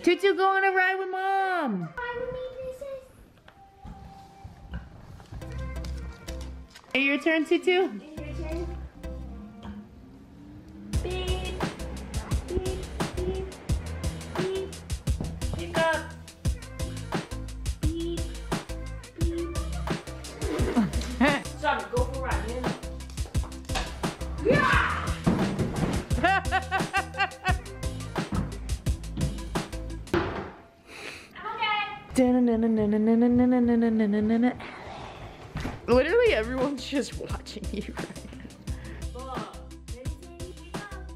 Tutu, go on a ride with mom. Hey, your turn, Tutu. Literally everyone's just watching you right Look, maybe pick up.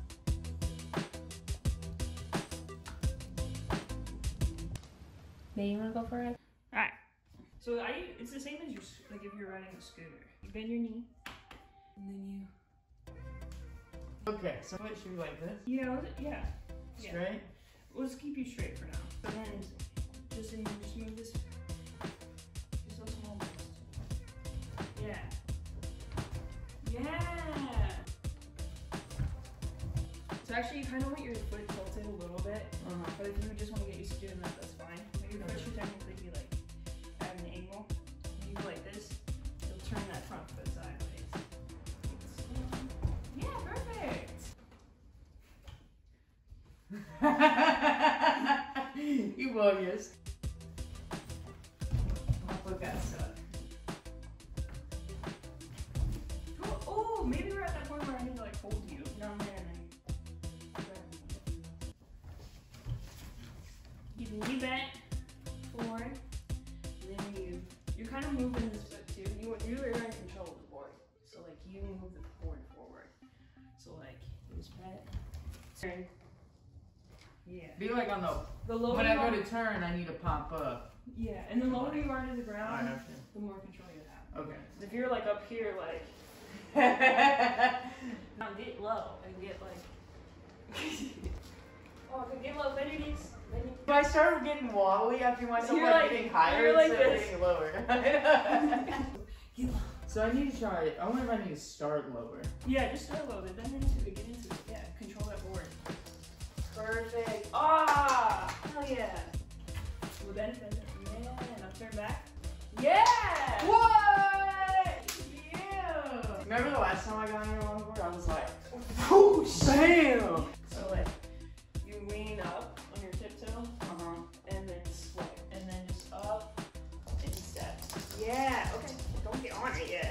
Maybe you wanna go for it? Alright. So I, it's the same as your, s- like if you're riding a scooter. You bend your knee, and then you. Okay, so it should be like this. Yeah, was it- yeah. Yeah. Straight? Let's keep you straight for now. Just you just move this. Just a small. Yeah. Yeah. So actually, you kind of want your foot tilted a little bit. Uh-huh. But if you just want to get used to doing that, that's fine. But your foot should technically be like at an angle. If you go like this, you'll turn that front foot sideways. Yeah, perfect. you bogus. Knee bent forward, and then you you're kind of moving this foot too. You you are in control of the board, so like you move the board forward. So like you just turn. Yeah. Be like on the. The lower When I go to turn, I need to pop up. yeah, and the lower you are to the ground, to. the more control you have. Okay. If you're like up here, like now get low and get like. oh, okay, get low, bend your knees. Bend If I started getting wobbly, after feel myself You're like, like- getting higher you're like instead of getting lower. so I need to try it. I wonder if I need to start lower. Yeah, just start low, but bend into it, get into it. Yeah, control that board. Perfect. Ah, hell yeah. Well, bend, bend, bend. Yeah, now turn back. Yeah. What? Yeah. Remember the last time I got on your longboard? I was like, whoosh, bam.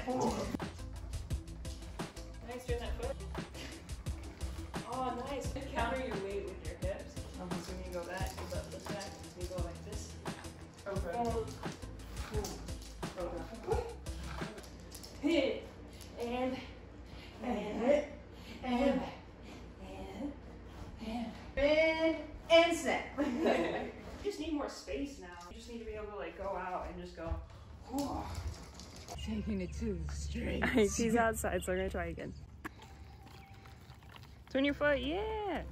Nice, turn that foot. Oh, nice. Counter your weight with your hips. Uh-huh. So when you go back, you back, you go like this. Okay. Oh, Okay. hit and and and and and and. and snap. Just need more space now. You just need to be able to like go out and just go. Taking it to the street. He's outside, so we're gonna try again. Turn your foot, yeah.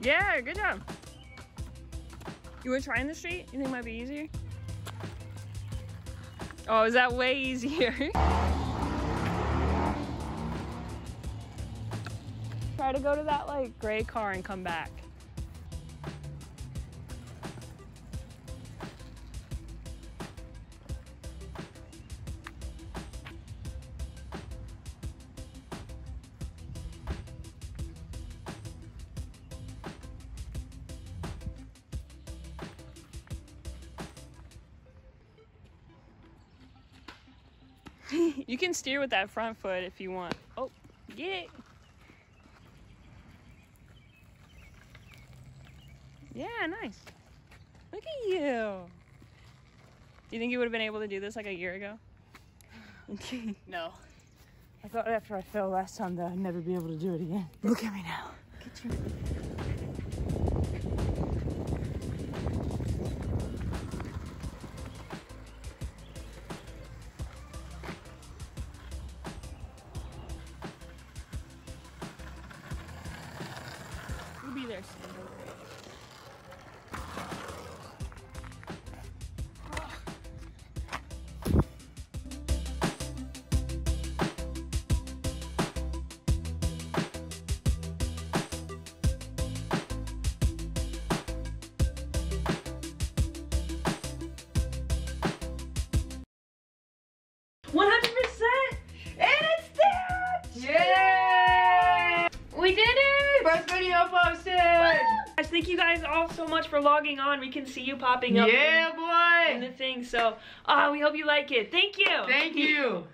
Yeah, good job. You wanna try in the street? You think it might be easier? Oh, is that way easier? Try to go to that like gray car and come back. you can steer with that front foot if you want. Oh, get it. Yeah, nice. Look at you. Do you think you would have been able to do this like a year ago? No. I thought after I fell last time that I'd never be able to do it again. Look at me now. We'll be there soon. 100%! And it's that! Yay! We did it! First video posted! Guys, thank you guys all so much for logging on. We can see you popping up Yeah, in, in the thing. So, uh, we hope you like it. Thank you. Thank you!